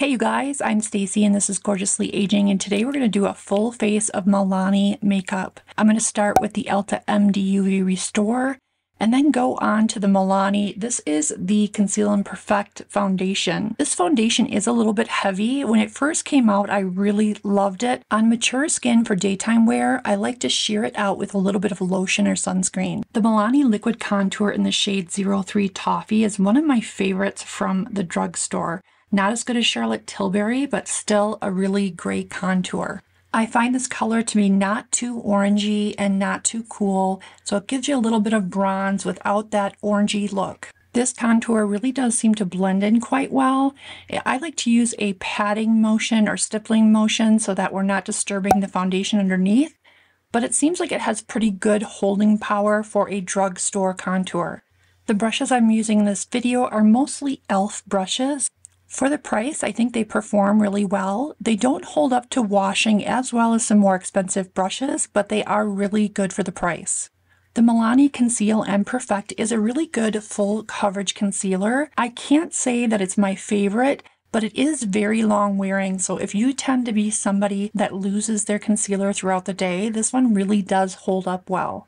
Hey you guys, I'm Stacy and this is Gorgeously Aging and today we're going to do a full face of Milani makeup. I'm going to start with the Elta MD UV Restore and then go on to the Milani. This is the Conceal and Perfect foundation. This foundation is a little bit heavy. When it first came out, I really loved it. On mature skin for daytime wear, I like to sheer it out with a little bit of lotion or sunscreen. The Milani Liquid Contour in the shade 03 Toffee is one of my favorites from the drugstore. Not as good as Charlotte Tilbury, but still a really great contour. I find this color to be not too orangey and not too cool, so it gives you a little bit of bronze without that orangey look. This contour really does seem to blend in quite well. I like to use a patting motion or stippling motion so that we're not disturbing the foundation underneath, but it seems like it has pretty good holding power for a drugstore contour. The brushes I'm using in this video are mostly e.l.f. brushes. For the price, I think they perform really well. They don't hold up to washing as well as some more expensive brushes, but they are really good for the price. The Milani Conceal and Perfect is a really good full coverage concealer. I can't say that it's my favorite, but it is very long wearing. So if you tend to be somebody that loses their concealer throughout the day, this one really does hold up well.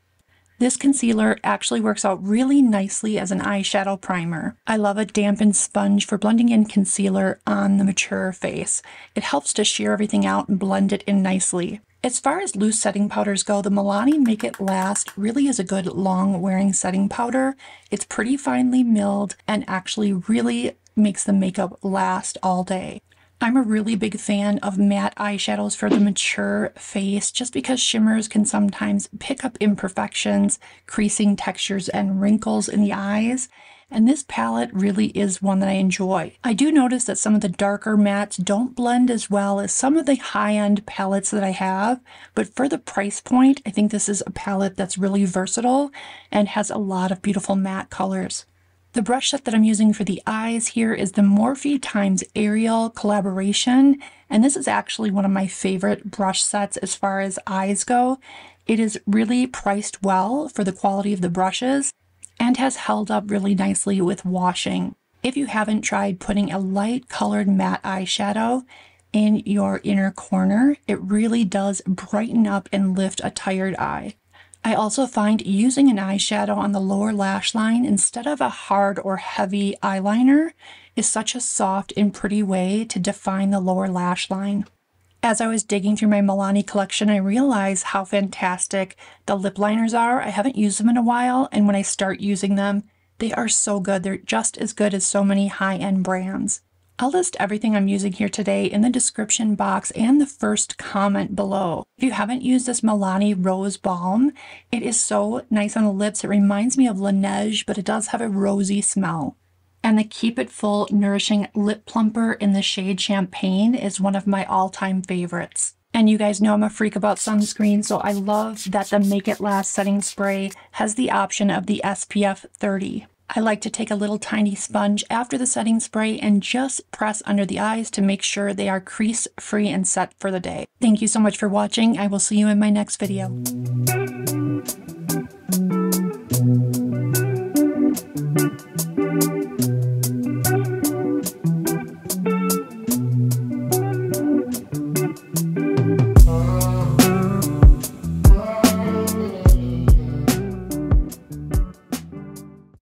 This concealer actually works out really nicely as an eyeshadow primer. I love a dampened sponge for blending in concealer on the mature face. It helps to sheer everything out and blend it in nicely. As far as loose setting powders go, the Milani Make It Last really is a good long wearing setting powder. It's pretty finely milled and actually really makes the makeup last all day. I'm a really big fan of matte eyeshadows for the mature face just because shimmers can sometimes pick up imperfections, creasing textures, and wrinkles in the eyes. And this palette really is one that I enjoy. I do notice that some of the darker mattes don't blend as well as some of the high-end palettes that I have, but for the price point, I think this is a palette that's really versatile and has a lot of beautiful matte colors. The brush set that I'm using for the eyes here is the Morphe times Ariel collaboration, and this is actually one of my favorite brush sets as far as eyes go. It is really priced well for the quality of the brushes and has held up really nicely with washing. If you haven't tried putting a light colored matte eyeshadow in your inner corner, it really does brighten up and lift a tired eye. I also find using an eyeshadow on the lower lash line instead of a hard or heavy eyeliner is such a soft and pretty way to define the lower lash line. As I was digging through my Milani collection, I realized how fantastic the lip liners are. I haven't used them in a while, and when I start using them, they are so good. They're just as good as so many high-end brands. I'll list everything I'm using here today in the description box and the first comment below. If you haven't used this Milani Rose Balm, it is so nice on the lips. It reminds me of Laneige, but it does have a rosy smell. And the Keep It Full Nourishing Lip Plumper in the shade Champagne is one of my all-time favorites. And you guys know I'm a freak about sunscreen, so I love that the Make It Last setting spray has the option of the SPF 30. I like to take a little tiny sponge after the setting spray and just press under the eyes to make sure they are crease free and set for the day. Thank you so much for watching. I will see you in my next video.